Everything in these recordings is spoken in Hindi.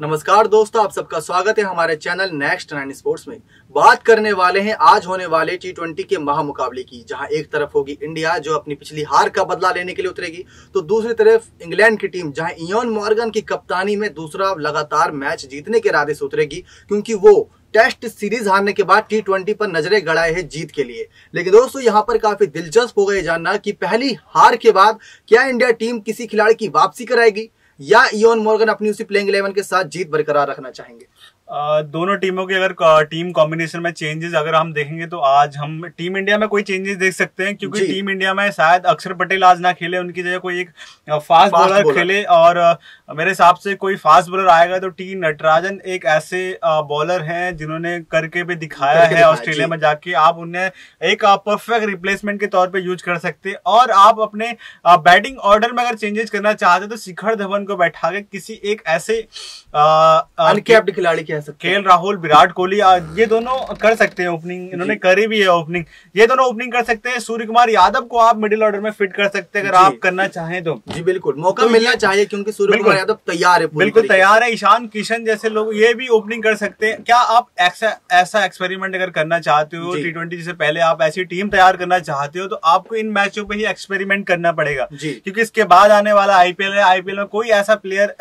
नमस्कार दोस्तों, आप सबका स्वागत है हमारे चैनल नेक्स्ट नाइन स्पोर्ट्स में। बात करने वाले हैं आज होने वाले टी ट्वेंटी के महामुकाबले की, जहाँ एक तरफ़ होगी इंडिया, जो अपनी पिछली हार का बदला लेने के लिए उतरेगी तो दूसरी तरफ़ इंग्लैंड की टीम, जहाँ इयोन मॉर्गन की कप्तानी में दूसरा लगातार मैच जीतने के इरादे से उतरेगी, क्योंकि वो टेस्ट सीरीज़ हारने के बाद टी ट्वेंटी पर नज़रें गड़ाए हैं जीत के लिए। लेकिन दोस्तों, यहाँ पर काफ़ी दिलचस्प हो गए जानना कि पहली हार के बाद क्या इंडिया टीम किसी खिलाड़ी की वापसी कराएगी? या इन मॉर्गन अपनी उसी प्लेइंग इलेवन के साथ जीत बरकरार रखना चाहेंगे। दोनों टीमों के अगर टीम कॉम्बिनेशन में चेंजेस अगर हम देखेंगे तो आज हम टीम इंडिया में कोई चेंजेस देख सकते हैं क्योंकि टीम इंडिया में शायद अक्षर पटेल आज ना खेले उनकी जगह कोई एक फास्ट बॉलर खेले और मेरे हिसाब से कोई फास्ट बॉलर आएगा तो टी नटराजन एक ऐसे बॉलर हैं जिन्होंने करके भी दिखाया है ऑस्ट्रेलिया में जाके। आप उन्हें एक परफेक्ट रिप्लेसमेंट के तौर पर यूज़ कर सकते हैं और आप अपने बैटिंग ऑर्डर में अगर चेंजेस करना चाहते तो शिखर धवन को बैठा के किसी एक ऐसे खिलाड़ी कह सकते हैं। राहुल विराट कोहली ये दोनों कर सकते हैं ओपनिंग इन्होंने करी भी है ओपनिंग ये दोनों ओपनिंग कर सकते हैं। सूर्य कुमार यादव को आप मिडिल ऑर्डर में फिट कर सकते हैं अगर आप करना चाहें तो। जी बिल्कुल। मौका तो मिलना चाहिए क्योंकि सूर्य कुमार यादव तैयार है बिल्कुल तैयार है। ईशान किशन जैसे लोग ये भी ओपनिंग कर सकते हैं। क्या आप ऐसा एक्सपेरिमेंट अगर करना चाहते हो टी ट्वेंटी से पहले आप ऐसी टीम तैयार करना चाहते हो तो आपको इन मैचों पर ही एक्सपेरिमेंट करना पड़ेगा। क्योंकि इसके बाद आने वाला आईपीएल है। आईपीएल में कोई ऐसा प्लेयर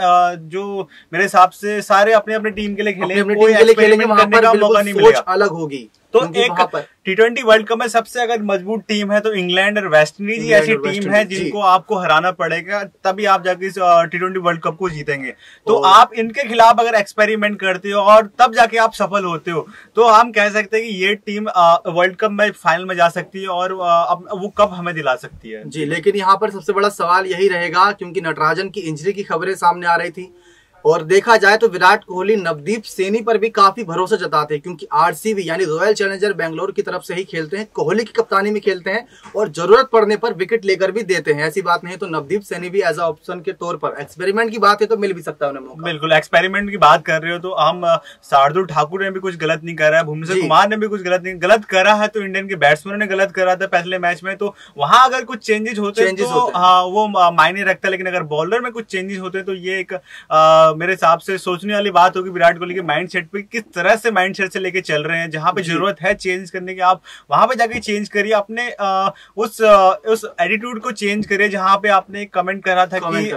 जो मेरे हिसाब से सारे अपने अपने टीम के लिए कोई मौका नहीं मिलेगा। अलग होगी। तो एक टी ट्वेंटी वर्ल्ड कप में सबसे अगर मज़बूत टीम है तो इंग्लैंड और वेस्ट इंडीज ही ऐसी टीम है जिनको आपको हराना पड़ेगा तभी आप जाके इस टी ट्वेंटी वर्ल्ड कप को जीतेंगे। तो आप इनके खिलाफ अगर एक्सपेरिमेंट करते हो और तब जाके आप सफल होते हो तो हम कह सकते हैं कि ये टीम वर्ल्ड कप में फाइनल में जा सकती है और वो कप हमें दिला सकती है। जी लेकिन यहाँ पर सबसे बड़ा सवाल यही रहेगा क्योंकि नटराजन की इंजरी की खबरें सामने आ रही थी। और देखा जाए तो विराट कोहली नवदीप सैनी पर भी काफ़ी भरोसा जताते हैं क्योंकि आरसीबी यानी रॉयल चैलेंजर बेंगलोर की तरफ़ से ही खेलते हैं कोहली की कप्तानी में खेलते हैं और ज़रूरत पड़ने पर विकेट लेकर भी देते हैं। ऐसी बात नहीं तो नवदीप सैनी भी एज ऑप्शन के तौर पर एक्सपेरिमेंट की बात है तो मिल भी सकता है उन्हें बिल्कुल एक्सपेरिमेंट की बात कर रहे हो तो हम शार्दुल ठाकुर ने भी कुछ गलत नहीं करा है भुवनेश्वर कुमार ने भी कुछ गलत नहीं गलत करा है तो इंडियन के बैट्समैन ने गलत करा था पहले मैच में तो वहाँ अगर कुछ चेंजेस होते हैं तो हाँ। वो मायने रखता है लेकिन अगर बॉलर में कुछ चेंजेस होते हैं तो ये एक मेरे हिसाब से सोचने वाली बात होगी विराट कोहली के माइंड सेट पे किस तरह से माइंड सेट से लेके चल रहे हैं जहाँ पे ज़रूरत है चेंज करने की। आप वहाँ पे जाके चेंज करिए अपने आ, उस आ, उस एटीट्यूड को चेंज करिए जहाँ पे आपने कमेंट करा था कि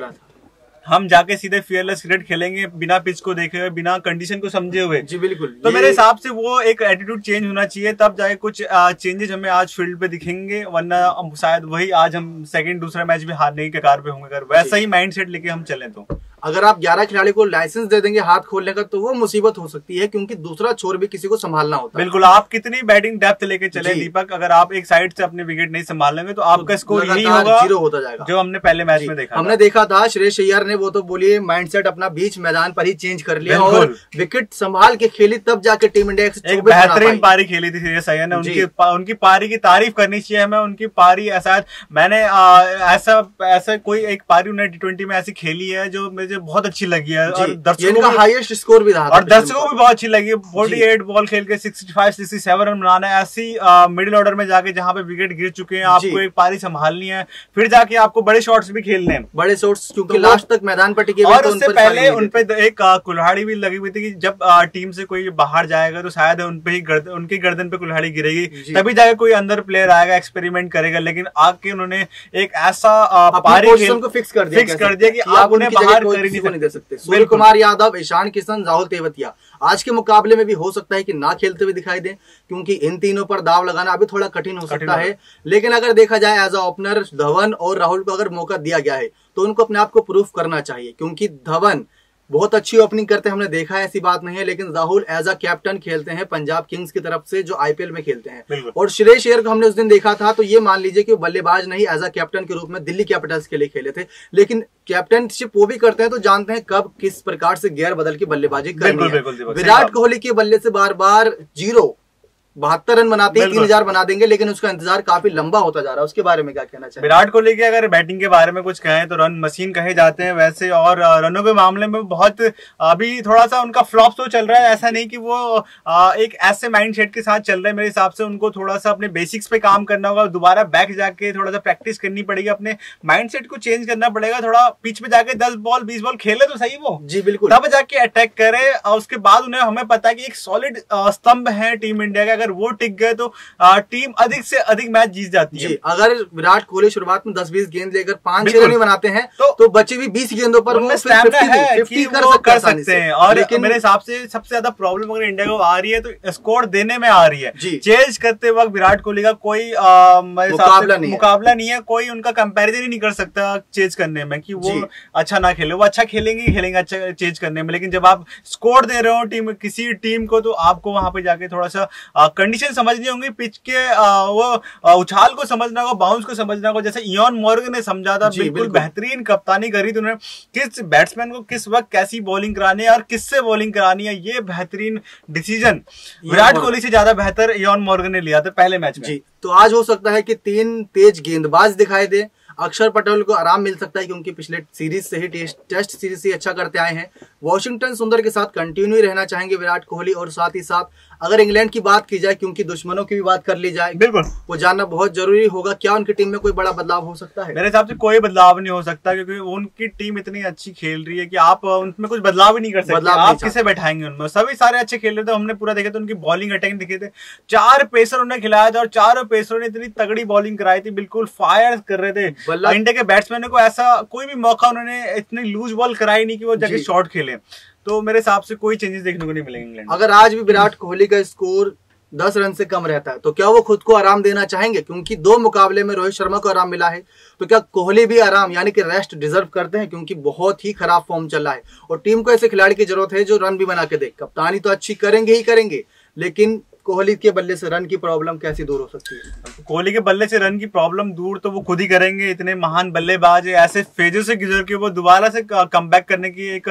हम जाके सीधे फियरलेस क्रिकेट खेलेंगे बिना पिच को देखे हुए बिना कंडीशन को समझे हुए। जी बिल्कुल। तो मेरे हिसाब से वो एक एटीट्यूड चेंज होना चाहिए तब जाके कुछ चेंजेस हमें आज फ़ील्ड पे दिखेंगे वरना शायद वही आज हम सेकंड दूसरा मैच भी हारने के कार पे होंगे। अगर वैसा ही माइंड सेट लेके हम चले तो। अगर आप 11 खिलाड़ी को लाइसेंस दे देंगे हाथ खोलने का तो वो मुसीबत हो सकती है क्योंकि दूसरा छोर भी किसी को संभालना होता है। बिल्कुल आप कितनी बैटिंग डेप्थ लेके चले दीपक? अगर आप एक साइड से अपने विकेट नहीं संभाल लेंगे तो आपका स्कोर तो यही होगा ज़ीरो होता जाएगा। जो हमने पहले मैच में देखा हमने देखा था श्रेष अय्यर ने वो तो बोलिए माइंडसेट अपना बीच मैदान पर ही चेंज कर लिया और विकेट संभाल के खेली तब जाके टीम इंडिया एक बेहतरीन पारी खेली थी श्रेष अय्यर ने। उनकी उनकी पारी की तारीफ़ करनी चाहिए हमें उनकी पारी ऐसा मैंने ऐसा ऐसा कोई एक पारी उन्हें टी में ऐसी खेली है जो मुझे बहुत अच्छी लगी है और दर्शकों का हाईएस्ट स्कोर भी रहा और दर्शकों को भी बहुत अच्छी लगी फोर्टी एट बॉल खेल के sixty five sixty seven run बनाना है ऐसी मिडिल ऑर्डर में जाके जहाँ पे विकेट गिर चुके हैं आपको एक पारी संभालनी है। फिर जाके आपको बड़े शॉट्स भी खेलने हैं। बड़े शॉट्स क्योंकि लास्ट तो तक मैदान पर टिके और उससे पहले उनपे एक कुल्हाड़ी भी लगी हुई थी कि जब टीम से कोई बाहर जाएगा तो शायद उनपे ही उनकी गर्दन पे कुल्हाड़ी गिरेगी। तभी जाके कोई अंदर प्लेयर आएगा एक्सपेरिमेंट करेगा लेकिन आके उन्होंने एक ऐसा पारी को फिक्स कर दिया फिक्स कर दिया कि आप उन्हें बाहर कर को नहीं दे सकते। सूर्य कुमार यादव ईशान किशन राहुल तेवतिया। आज के मुकाबले में भी हो सकता है कि ना खेलते हुए दिखाई दे क्योंकि इन तीनों पर दाव लगाना अभी थोड़ा कठिन हो सकता है। लेकिन अगर देखा जाए एज अ ओपनर धवन और राहुल को अगर मौका दिया गया है तो उनको अपने आप को प्रूफ करना चाहिए क्योंकि धवन बहुत अच्छी ओपनिंग करते हैं हमने देखा है ऐसी बात नहीं है लेकिन राहुल एज अ कैप्टन खेलते हैं पंजाब किंग्स की तरफ़ से जो आईपीएल में खेलते हैं। और श्रेष अयर को हमने उस दिन देखा था तो ये मान लीजिए कि बल्लेबाज नहीं एज अ कैप्टन के रूप में दिल्ली कैपिटल्स के लिए खेले थे। लेकिन कैप्टनशिप वो भी करते हैं तो जानते हैं कब किस प्रकार से गैर बदल की बल्लेबाजी करनी है। विराट कोहली के बल्ले से बार बार ज़ीरो। बहत्तर रन बनाते हैं तीन हज़ार बना देंगे लेकिन उसका इंतज़ार काफ़ी लंबा होता जा रहा है। उसके बारे में क्या कहना चाहिए विराट कोहली के अगर बैटिंग के बारे में कुछ कहें तो रन मशीन कहे जाते हैं वैसे और रनों के मामले में बहुत अभी थोड़ा सा उनका फ्लॉप तो चल रहा है ऐसा नहीं कि वो एक ऐसे माइंड सेट के साथ चल रहे हैं। मेरे हिसाब से उनको थोड़ा सा अपने बेसिक्स पे काम करना होगा दोबारा बैक जाके थोड़ा सा प्रैक्टिस करनी पड़ेगी अपने माइंड सेट को चेंज करना पड़ेगा थोड़ा पिच पे जाके दस बॉल बीस बॉल खेले तो सही वो। जी बिल्कुल। तब जाके अटैक करे और उसके बाद उन्हें हमें पता है कि एक सॉलिड स्तंभ है टीम इंडिया का अगर वो टिक गए तो टीम अधिक से अधिक मैच जीत जाती है। अगर विराट कोहली शुरुआत में दस बीस गेंद लेकर पाँच छह रन बनाते हैं तो, तो बची हुई बीस गेंदों पर वो कर सकते हैं। और मेरे हिसाब से सबसे ज़्यादा प्रॉब्लम अगर इंडिया को आ रही है तो स्कोर देने में आ रही है। चेज करते वक्त विराट कोहली का कोई मुकाबला नहीं है। कोई उनका कंपेरिजन ही नहीं कर सकता चेंज करने में कि वो अच्छा ना खेले। वो अच्छा खेलेंगे खेलेंगे अच्छा चेज करने में। लेकिन जब आप स्कोर दे रहे हो टीम किसी टीम को तो आपको वहाँ पे जाके थोड़ा सा कंडीशन समझनी होंगी पिच के वो उछाल को समझना होगा बाउंस को समझना होगा जैसे इयन मॉर्गन ने समझा था बिल्कुल बेहतरीन कप्तानी करी थी उन्होंने। किस बैट्समैन को किस वक्त कैसी बॉलिंग करानी है और किससे बॉलिंग करानी है ये बेहतरीन डिसीज़न विराट कोहली से ज़्यादा बेहतर इयन मॉर्गन ने लिया था पहले मैच में। जी तो आज हो सकता है कि तीन तेज गेंदबाज दिखाई दे अक्षर पटेल को आराम मिल सकता है क्योंकि पिछले सीरीज़ से ही टेस्ट टेस्ट सीरीज़ से अच्छा करते आए हैं। वॉशिंगटन सुंदर के साथ कंटिन्यू रहना चाहेंगे विराट कोहली और साथ ही साथ अगर इंग्लैंड की बात की जाए क्योंकि दुश्मनों की भी बात कर ली जाए बिल्कुल। वो जानना बहुत ज़रूरी होगा क्या उनकी टीम में कोई बड़ा बदलाव हो सकता है? मेरे हिसाब से कोई बदलाव नहीं हो सकता क्योंकि उनकी टीम इतनी अच्छी खेल रही है कि आप उनमें कुछ बदलाव ही नहीं कर सकते। आप किसे बैठाएँगे उनमें? सभी सारे अच्छे खेल रहे थे हमने पूरा देखे थे उनकी बॉलिंग अटैक दिखे थे। चार पेसर उन्हें खिलाया था और चारों पेसरों ने इतनी तगड़ी बॉलिंग कराई थी बिल्कुल फायर कर रहे थे। इंडिया के बैट्समैन को ऐसा कोई भी मौका उन्होंने इतनी लूज बॉल कराई नहीं कि वो जाके शॉर्ट खेले। तो मेरे हिसाब से कोई चेंजेस देखने को नहीं मिलेंगे इंग्लैंड अगर आज भी विराट कोहली का स्कोर दस रन से कम रहता है तो क्या वो खुद को आराम देना चाहेंगे? क्योंकि दो मुकाबले में रोहित शर्मा को आराम मिला है तो क्या कोहली भी आराम यानी कि रेस्ट डिजर्व करते हैं? क्योंकि बहुत ही खराब फॉर्म चल रहा है। और टीम को ऐसे खिलाड़ी की ज़रूरत है जो रन भी बना के दे। कप्तानी तो अच्छी करेंगे ही करेंगे लेकिन कोहली के बल्ले से रन की प्रॉब्लम कैसी दूर हो सकती है? कोहली के बल्ले से रन की प्रॉब्लम दूर तो वो खुद ही करेंगे इतने महान बल्लेबाज है ऐसे फेजों से गुजर के वो दोबारा से कम करने की एक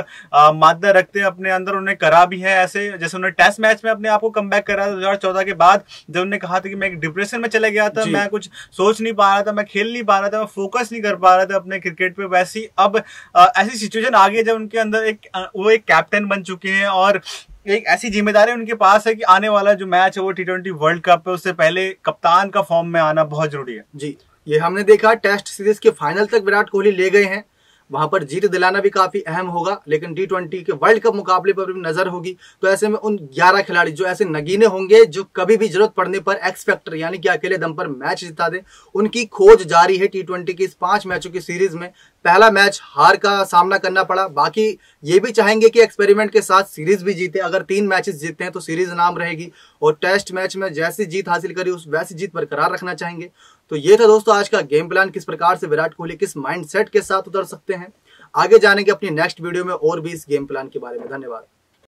मादा रखते हैं अपने अंदर उन्हें करा भी है ऐसे जैसे उन्होंने टेस्ट मैच में अपने आप को कम करा दो हज़ार के बाद जब उन्होंने कहा था कि मैं एक डिप्रेशन में चले गया था मैं कुछ सोच नहीं पा रहा था मैं खेल नहीं पा रहा था मैं फोकस नहीं कर पा रहा था अपने क्रिकेट पे वैसी अब ऐसी सिचुएशन आ गई जब उनके अंदर एक वो एक कैप्टन बन चुके हैं और एक ऐसी ज़िम्मेदारी उनके पास है कि आने वाला जो मैच है वो टी ट्वेंटी वर्ल्ड कप है उससे पहले कप्तान का फॉर्म में आना बहुत ज़रूरी है। जी, ये हमने देखा टेस्ट सीरीज़ के फाइनल तक विराट कोहली ले गए हैं। वहाँ पर जीत दिलाना भी काफ़ी अहम होगा, लेकिन टी ट्वेंटी के वर्ल्ड कप मुकाबले पर भी नज़र होगी। तो ऐसे में उन 11 खिलाड़ी, जो ऐसे नगीने होंगे, जो कभी भी ज़रूरत पड़ने पर एक्स फैक्टर यानी कि अकेले दम पर मैच जिता दे, उनकी खोज जारी है टी ट्वेंटी की इस पाँच मैचों की सीरीज़ में। पहला मैच हार का सामना करना पड़ा। बाकी ये भी चाहेंगे कि एक्सपेरिमेंट के साथ सीरीज़ भी जीते। अगर तीन मैचेस जीतते हैं तो सीरीज़ नाम रहेगी। और टेस्ट मैच में जैसी जीत हासिल करी, उस वैसी जीत बरकरार रखना चाहेंगे। तो ये था दोस्तों आज का गेम प्लान किस प्रकार से विराट कोहली किस माइंडसेट के साथ उतर सकते हैं। आगे जानेंगे अपनी नेक्स्ट वीडियो में और भी इस गेम प्लान के बारे में। धन्यवाद।